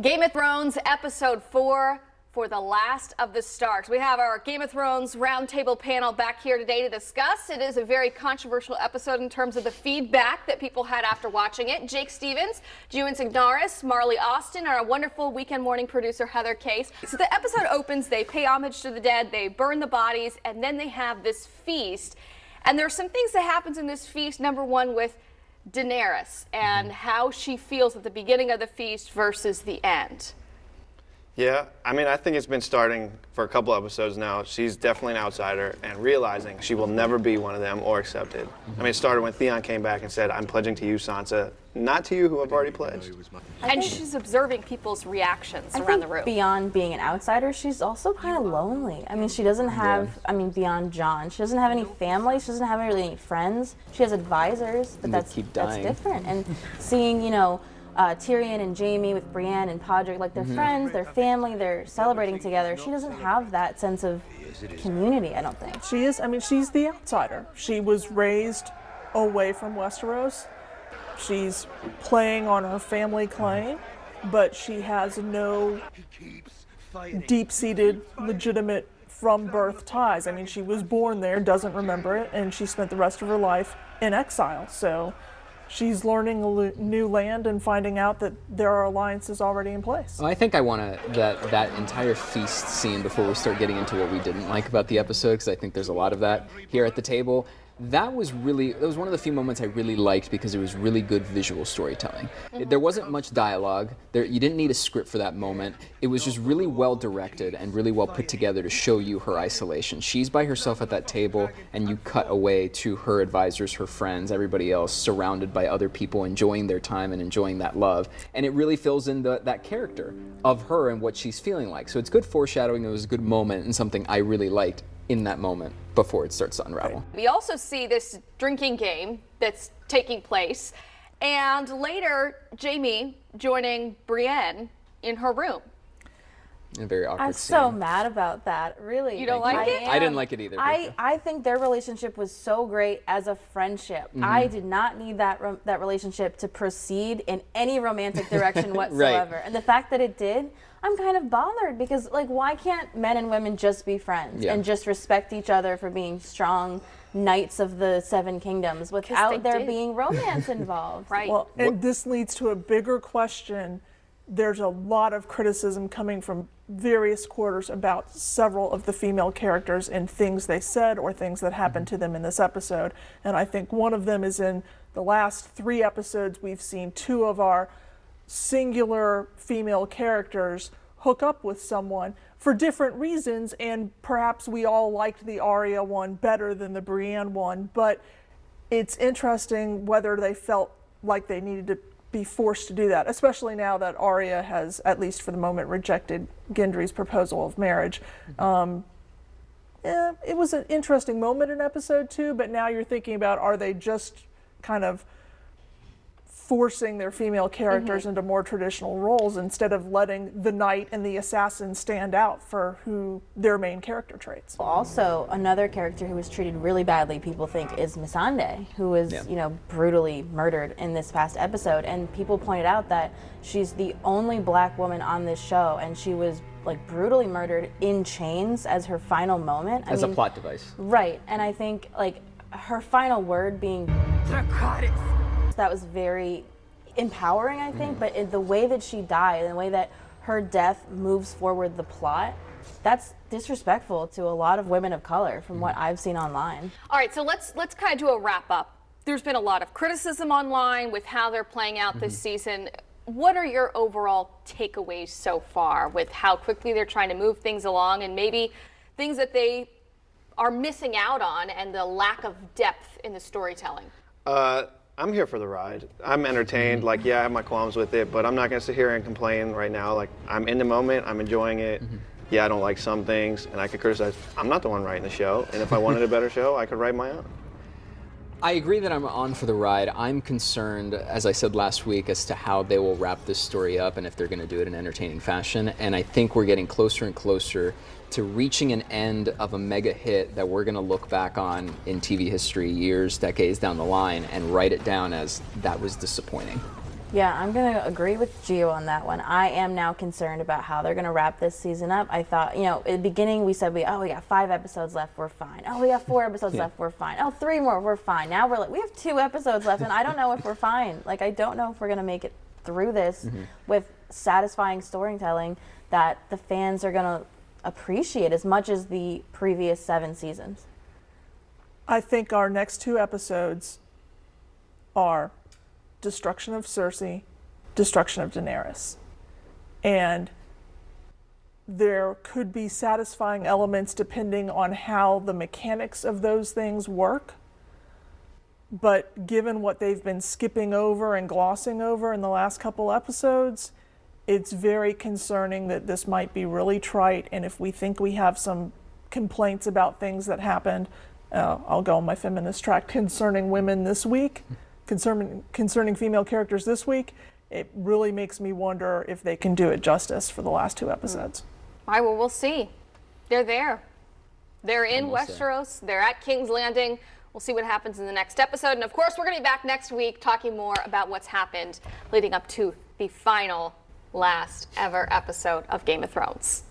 Game of Thrones episode four for the last of the Starks. We have our Game of Thrones roundtable panel back here today to discuss. It is a very controversial episode in terms of the feedback that people had after watching it. Jake Stevens, Jewin Signaris, Marlie Austin, and our wonderful weekend morning producer Heather Case. So the episode opens, they pay homage to the dead, they burn the bodies, and then they have this feast. And there are some things that happens in this feast. Number one with Daenerys and Mm-hmm. how she feels at the beginning of the feast versus the end. Yeah, I mean, I think it's been starting for a couple episodes now. She's definitely an outsider and realizing she will never be one of them or accepted. I mean, it started when Theon came back and said, I'm pledging to you, Sansa, not to you who I've already pledged. And she's observing people's reactions I around think the room. beyond being an outsider, she's also kind of lonely. I mean, she doesn't have, I mean, beyond Jon, she doesn't have any family, she doesn't have really any friends. She has advisors, but that's, keep that's different. And seeing, you know, uh, Tyrion and Jaime with Brienne and Podrick, like Mm-hmm. they're friends, they're family, they're celebrating together. She doesn't have that sense of community, I don't think. She is, I mean, she's the outsider. She was raised away from Westeros. She's playing on her family claim, but she has no deep seated, legitimate, from birth ties. I mean, she was born there, doesn't remember it, and she spent the rest of her life in exile. So she's learning a new land and finding out that there are alliances already in place. Well, I think I want to that that entire feast scene before we start getting into what we didn't like about the episode because I think there's a lot of that here at the table. That was really that was one of the few moments I really liked because it was really good visual storytelling. Mm-hmm. There wasn't much dialogue. There you didn't need a script for that moment. It was just really well directed and really well put together to show you her isolation. She's by herself at that table and you cut away to her advisors, her friends, everybody else surrounded by other people enjoying their time and enjoying that love. And it really fills in the, that character of her and what she's feeling like. So it's good foreshadowing. It was a good moment and something I really liked in that moment before it starts to unravel. We also see this drinking game that's taking place, and later Jaime joining Brienne in her room. In a very awkward I'm scene. so mad about that. Really. You don't like it? I didn't like it either, I, I think their relationship was so great as a friendship. I Mm-hmm. did not need that ro- that relationship to proceed in any romantic direction whatsoever. And the fact that it did, I'm kind of bothered because like why can't men and women just be friends Yeah. and just respect each other for being strong knights of the seven kingdoms without there did. being romance involved? Right. Well, and this leads to a bigger question. There's a lot of criticism coming from various quarters about several of the female characters and things they said or things that happened to them in this episode. And I think one of them is in the last three episodes, we've seen two of our singular female characters hook up with someone for different reasons, and perhaps we all liked the Arya one better than the Brienne one, but it's interesting whether they felt like they needed to be forced to do that, especially now that Arya has, at least for the moment, rejected Gendry's proposal of marriage. Um, yeah, it was an interesting moment in episode two, but now you're thinking about are they just kind of forcing their female mm-hmm. characters into more traditional roles instead of letting the knight and the assassin stand out for who their main character traits? Also, another character who was treated really badly, people think, is Missandei, who was, Yeah. you know, brutally murdered in this past episode. And people pointed out that she's the only black woman on this show, and she was like brutally murdered in chains as her final moment. I As a plot device. Right, and I think like her final word being that was very empowering, I think. Mm. But in the way that she died and the way that her death moves forward the plot, that's disrespectful to a lot of women of color from what mm. I've seen online. All right, so let's let's kind of do a wrap up. There's been a lot of criticism online with how they're playing out this mm-hmm. season. What are your overall takeaways so far with how quickly they're trying to move things along and maybe things that they are missing out on and the lack of depth in the storytelling? Uh, I'm here for the ride. I'm entertained. Like, yeah, I have my qualms with it, but I'm not going to sit here and complain right now. Like, I'm in the moment. I'm enjoying it. Mm-hmm. Yeah, I don't like some things, and I could criticize. I'm not the one writing the show, and if I wanted a better show, I could write my own. I agree that I'm on for the ride. I'm concerned, as I said last week, as to how they will wrap this story up and if they're going to do it in entertaining fashion. And I think we're getting closer and closer to reaching an end of a mega hit that we're going to look back on in TV history years, decades down the line, and write it down as that was disappointing. Yeah, I'm going to agree with Gio on that one. I am now concerned about how they're going to wrap this season up. I thought, you know, in the beginning we said we oh, we got 5 episodes left, we're fine. Oh, we got 4 episodes Yeah. left, we're fine. Oh, three more, we're fine. Now we're like we have 2 episodes left and I don't know if we're fine. Like I don't know if we're going to make it through this mm-hmm. with satisfying storytelling that the fans are going to appreciate as much as the previous 7 seasons. I think our next two episodes are destruction of Cersei, destruction of Daenerys. And there could be satisfying elements depending on how the mechanics of those things work. But given what they've been skipping over and glossing over in the last couple episodes, it's very concerning that this might be really trite. And if we think we have some complaints about things that happened, uh, I'll go on my feminist track concerning women this week, concerning, concerning female characters this week. It really makes me wonder if they can do it justice for the last two hmm. episodes. All right, well, we'll see. They're there. They're in Almost there. Westeros. They're at King's Landing. We'll see what happens in the next episode. And of course, we're going to be back next week talking more about what's happened leading up to the final, last ever episode of Game of Thrones.